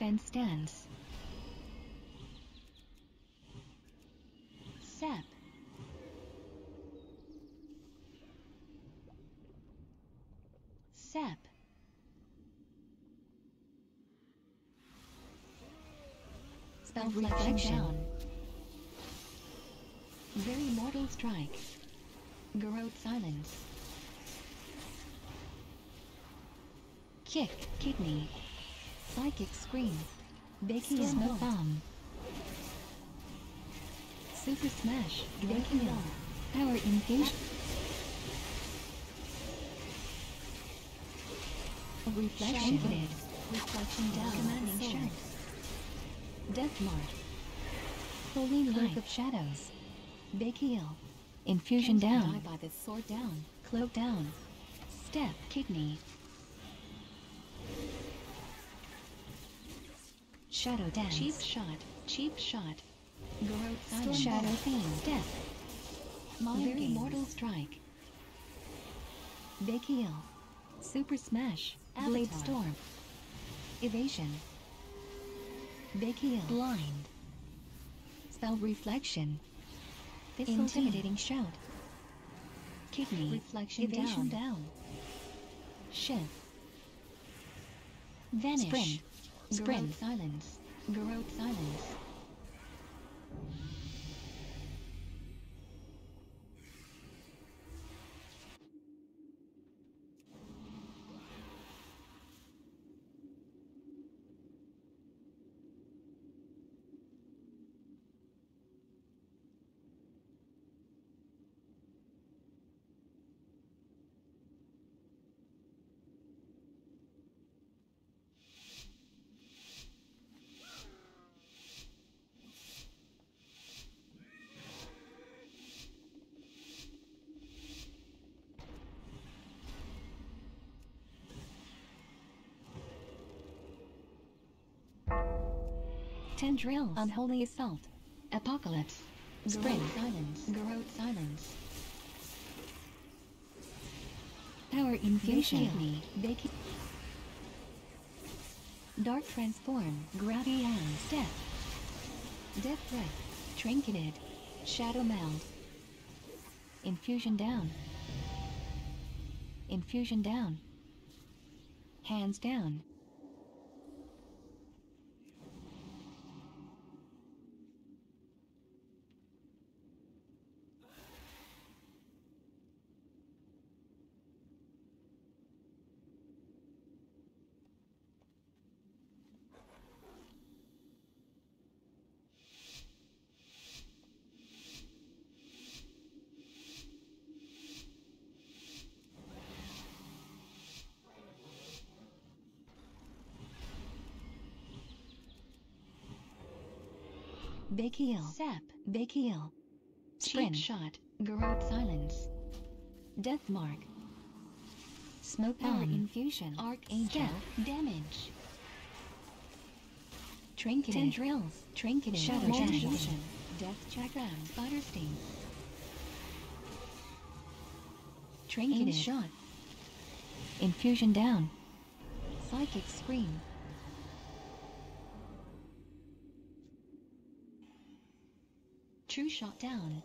Defense stance. Sap. Sap. Spell reflection down. Very mortal strike. Garrote silence. Kick, kidney. Psychic scream. Baking smoke bomb. Super smash. Baking Power infusion. Reflection. Reflection down. Commanding shadow. Death Mark. Holy Look of Shadows. Big Heal. Infusion down. Die by the sword down. Cloak down. Step. Kidney. Shadow dance. Cheap shot. Cheap shot. Storm Shadow theme. Death. Mind Very games. mortal strike. Big heal. Super smash. Avatar. Blade storm. Evasion. Big heal. Blind. Spell reflection. Thistle Intimidating shout. Kidney. Reflection Evasion down. down. Shift. Vanish. Sprint. Sprint. silence. Garrote silence. Ten drills. Unholy assault. Apocalypse. Sprint. Silence. Garrote silence. Power infusion. Me. Vacate. Dark transform. Grabby hands. Death. Death breath. Trinketed. Shadow meld. Infusion down. Infusion down. Hands down. Big heal. Sap. Big heal. Sprint. Cheap shot. Garrote silence. Death mark. Smoke power um. infusion. Archangel. Step. Damage. Trinket. Ten drills. Trinket. Shadow Infusion. Death check. chakram. Spider sting. Trinket. shot. Infusion down. Psychic scream. True shot down.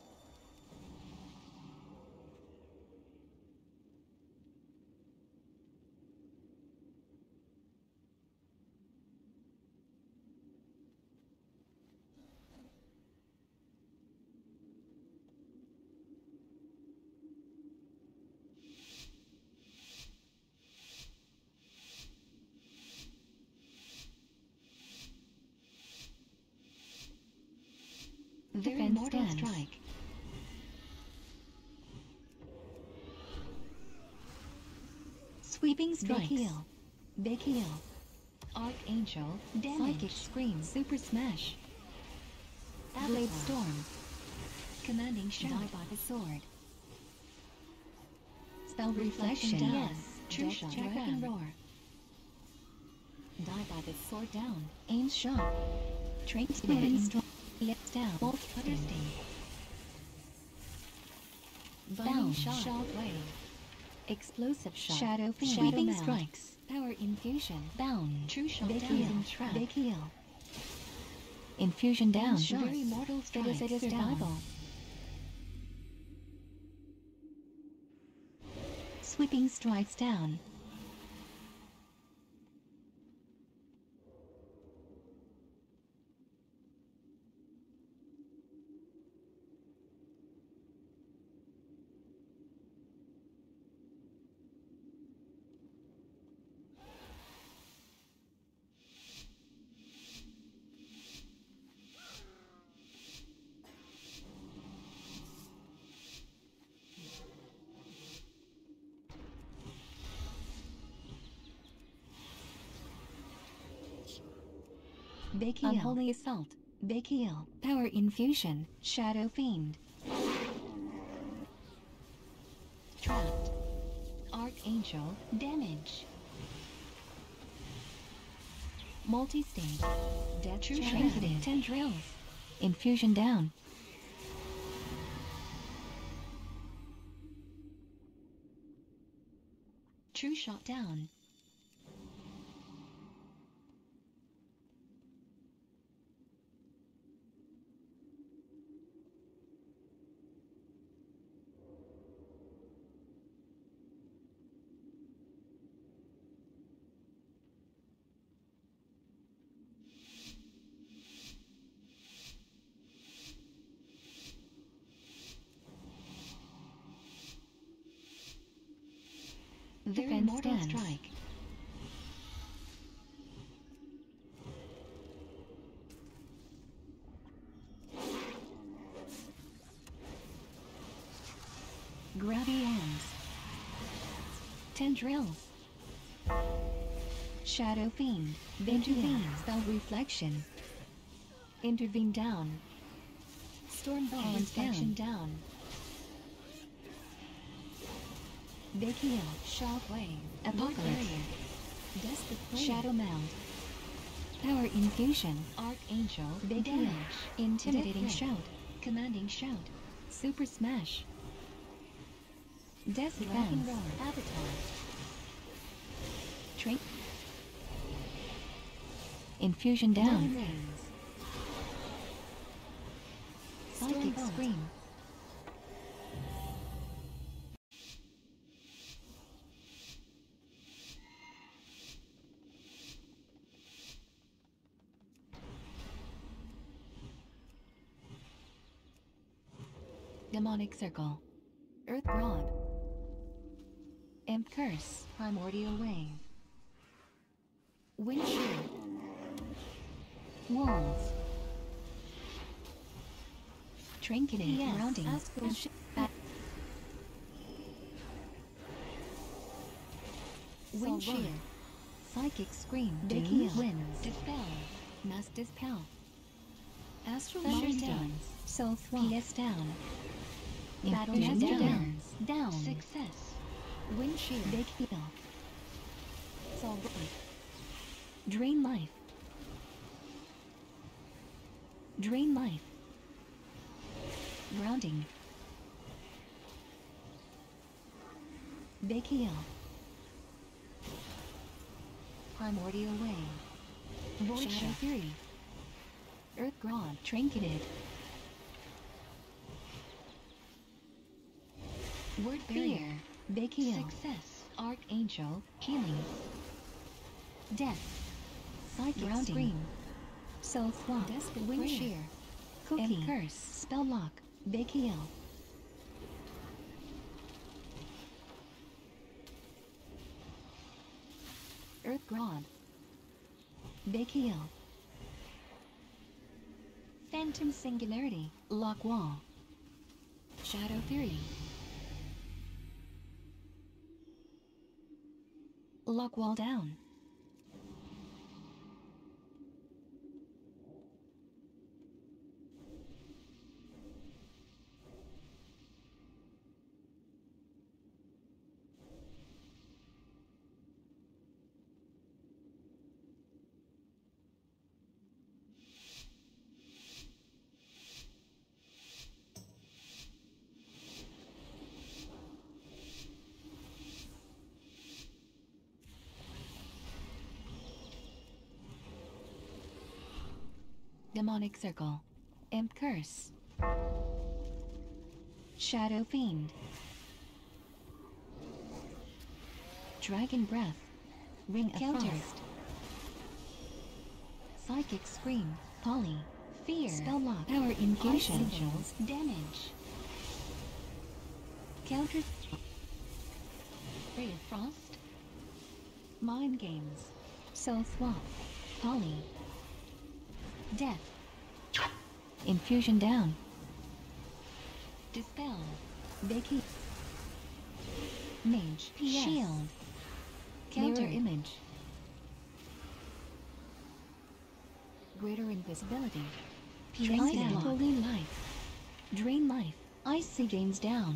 Sweeping strikes. Big heal. Big heal. Archangel. Damage. Psychic scream. Super smash. Blade storm. Commanding shout. Die by the sword. Spell reflection. Down. Yes. True shot. Dragon roar. Die by the sword down. Aim shot. Train speed. Let's down. Both Buttersting. Bound shot. Shockwave. Explosive shot. Shadow Fiend. Mount. strikes. Power infusion. Bound. True shot Big down. heal. Trap. Big heal. Infusion down. Shot. Very mortal strike. It is- it is Survival. down. Sweeping strikes down. Heal. Unholy assault. Big heal. Power infusion. Shadow Fiend. Trapped. Archangel. Damage. Multi-stage. Death True Trap. Trinketed. Ten drills. Infusion down. True shot down. Ten drills. Shadow Fiend. Big Intervene. heal. Spell reflection. Intervene down. Storm ball Hands inspection down. Heal. Shockwave. Apocalypse. Desperate Shadow Mount. Power infusion. Archangel. Big damage. Intimidating Death shout. Commanding shout. Super smash. Dragon Defense. roar. Avatar. Trink. Infusion down. Psychic Scream. Demonic circle. Earth rod. Imp curse. Primordial wave. Wind shear. Wolves. Trinketed. Yes. Rounding. Wind shear. Psychic Scream. Big Big heal. heal. Winds. Dispel. Mass dispel. Astral shutdown. Stones. Soul Swap. PS down. Battle Master down. Down. Success. Wind shear. Big heal. Soul Bite. Drain life. Drain life. Grounding. Big heal. Primordial wave. Void Shadow. Fury. Earth Grod. Trinketed. Word Barrier. Fear. Big heal. Success. Archangel. Healing. Death. Psychic Grounding. Scream. Soul Swap. Desperate Wind Prayer. Shear. Cookie. Curse. Spell Lock. Big heal. Earth Grod. Big heal. Phantom Singularity. Lock Wall. Shadow Fury. Lock Wall down. Demonic Circle. Imp Curse. Shadow Fiend. Dragon Breath. Ring of Countered. Frost. Psychic Scream. Polly. Fear. Spell lock. Power Infusion. Damage. Counter. Ray of Frost. Mind Games. Soul Swap. Polly. Death. Infusion down. Dispel. Vacate. Mage. PS. Shield. Counter. Mirror image. Greater invisibility. Drain Ice down. Life. Drain life. Icy Veins down.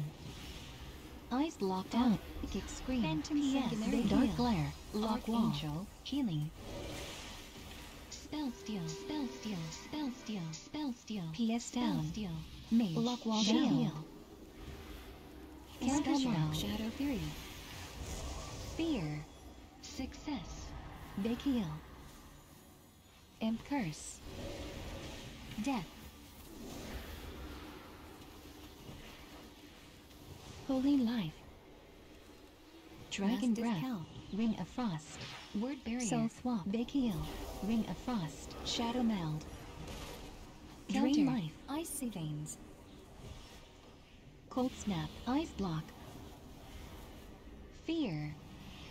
Ice lock down. Kick scream. Phantom PS. Dark glare. Lock wall. Archangel. Healing. Spell steal. Spell steal. Spell steal. Spell steal. PS down. Mage. Lock wall down. Counter. Shadow Fury. Fear. Success. Big heal. Imp curse. Death. Holy life. Dragon breath. Ring of frost. Word barrier. Soul swap. Big heal. Ring of frost. Shadow meld. Counter. Drain life. Icy veins. Cold snap. Ice block. Fear.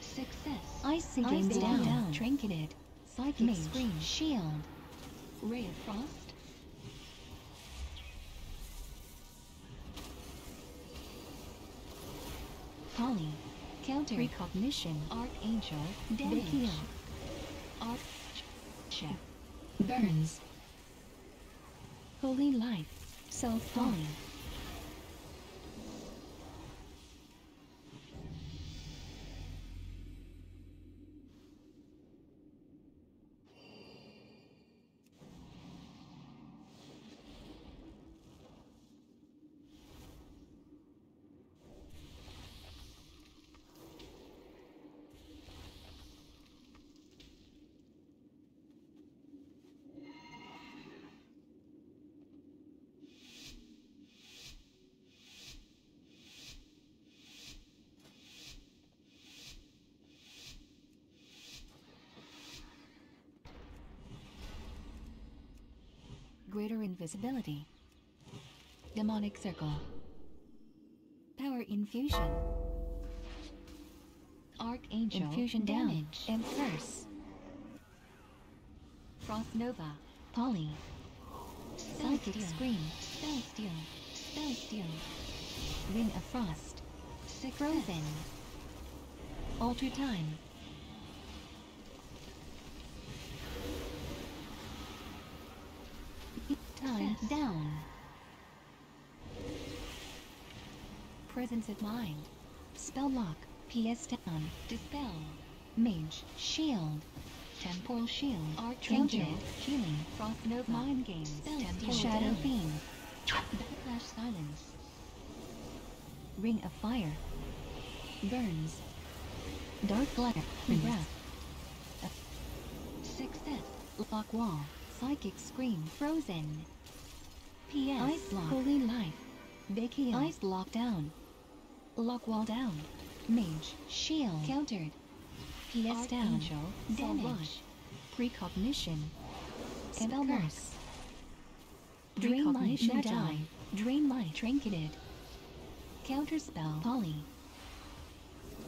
Success. Icy Ice gains down. down. Trinketed. Psychic Mage. scream. Shield. Ray of frost. Polly. Counter. Precognition. Archangel. Damage. heal. Arch. Chef. Burns. Holy life. Self invisibility. Demonic circle. Power infusion. Archangel. Infusion down. damage. And curse. Frost Nova. Polly. Psychic scream. Spell steal. Spell steal. Ring of frost. Frozen. Alter time. Down. Presence of mind. Spell lock. PS down. Dispel. Mage. Shield. Temporal shield. Archangel. Healing. Frost Nova. Mind games. Spell Temporal. Shadow Fiend. Backlash silence. Ring of fire. Burns. Dark glare. Breath. Success. Lock wall. Psychic scream. Frozen. PS. Ice lock. Holy life. Big heal. Ice lock down. Lock wall down. Mage. Shield. Countered. PS down. Archangel. Damage. Precognition. Spell curse. Drain light. Magi. Drain light. Trinketed. Counterspell. Polly.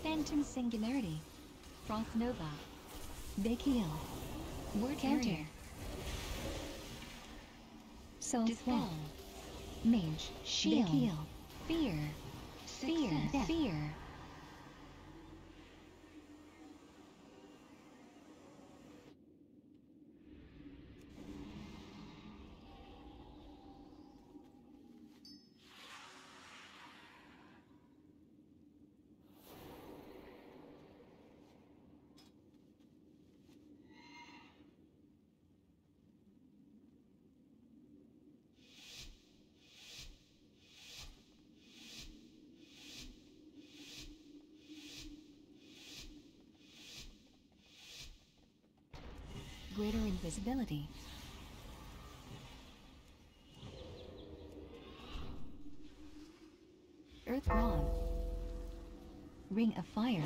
Phantom Singularity. Frost Nova. Big heal. Word Counter. Dispel. Mage. Shield. Fear. Fear. Fear. greater invisibility. Earth Ron. Ring of Fire.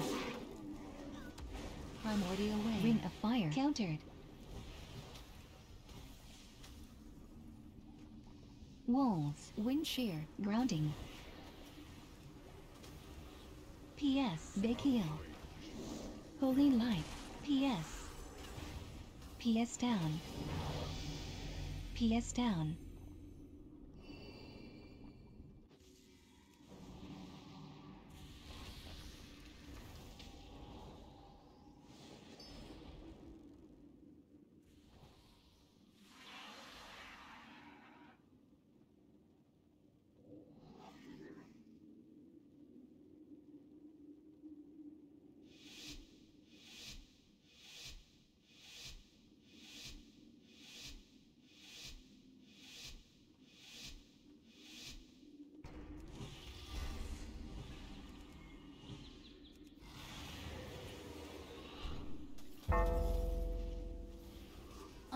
Primordial wave. Ring of Fire. Countered. Walls. Wind Shear. Grounding. P.S. Big Heal. Holy Light. P.S. P.S. Down. P.S. Down.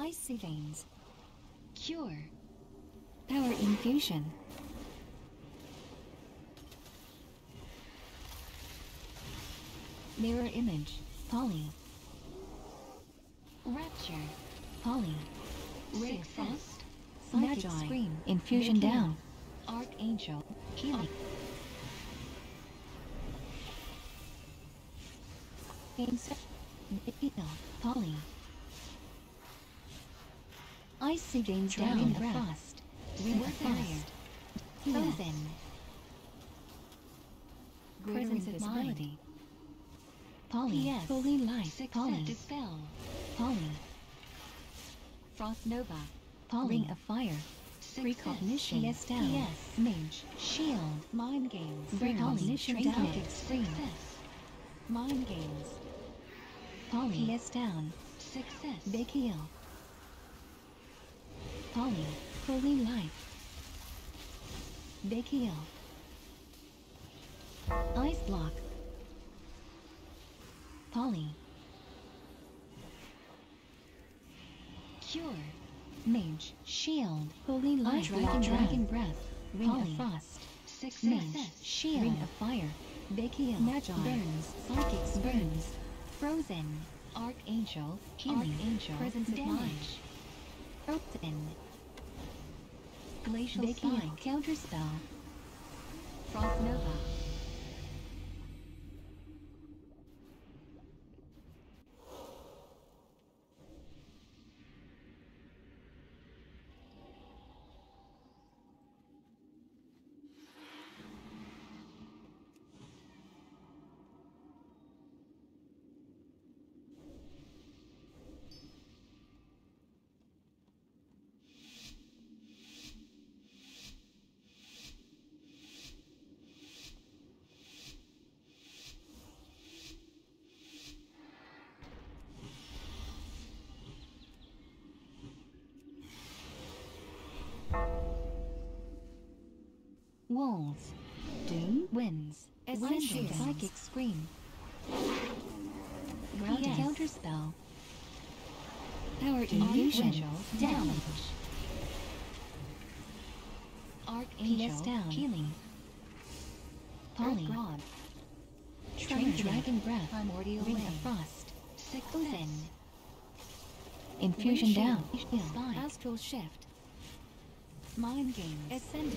Icy Veins. Cure. Power Infusion. Mirror Image. Polly. Rapture. Polly. Ray Frost. Magi. Scream. Infusion Big down. Archangel. Healing. Insect. Big Polly. Icy Veins down. Breath. Frost. Ring of With Frozen. Greater Presence of invisibility. Polly. Holy light. Six Polly. Dispel. Polly. Frost Nova. Polly. Ring of Fire. Precognition. Down. P.S. Mage. Shield. Mind Games. Precognition down. Scream. Mind Games. Polly. P.S. down. Success. Big Heal. Polly. Holy Light. Big Heal. Ice Block. Polly. Cure. Mage. Shield. Holy Light. Dragon Dragon, Breath. Ring Polly. of Frost. Success. Mage. Shield. Ring of Fire. Heal. Magi. Burns. Psychic Burns. Frozen. Archangel. Healing. Archangel. Presence of Damage. mind. Frozen. Glacial. Heal. Counterspell. Frost Nova. Wolves. Doom Winds. Ascension. Psychic Scream. Ground Yes. Counterspell. Power Infusion. Archangel. Damage. Archangel. Down. Healing. Polly. Rod. Trinket. Dragon Breath. Primordial Ring of Frost. Frozen. Infusion down. Astral Shift. Mind Games. Ascend.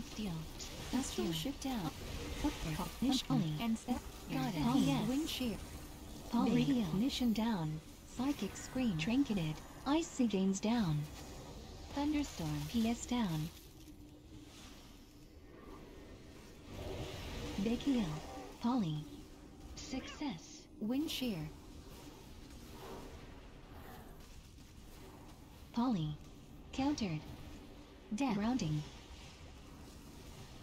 Steal. Astral. Shift down. Cognition. Polly. And Step. Goddess. Polly. Yes. Wind Shear. Ignition down. Psychic Scream. Trinketed. Icy Veins down. Thunderstorm. PS down. Big. Polly. Success. Wind Shear. Polly. Countered. Death. Grounding.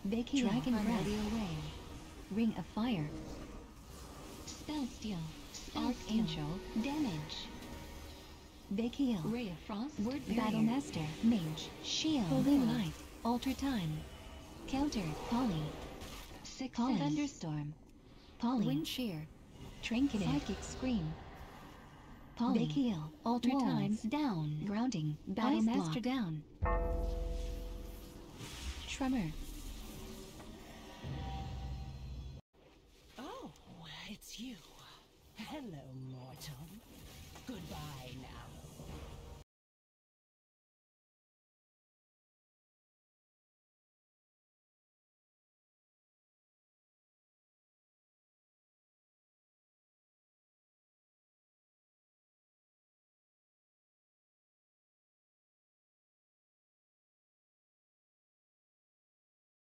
Heal. Dragon Breath. Wave. Ring of Fire. Spell Steal. Spell Archangel. Damage. Steal. Ray of Frost. Word Battle Master. Mage. Shield. Holy Light. Alter Time. Counter. Polly. Success. Polly. Thunderstorm. Polly. Wind Shear. Trinketed. Psychic Scream. Big heal. Alter Walls. time down. Grounding. Battle Ice Master block. down. Tremor. you. Hello, mortal. Goodbye now.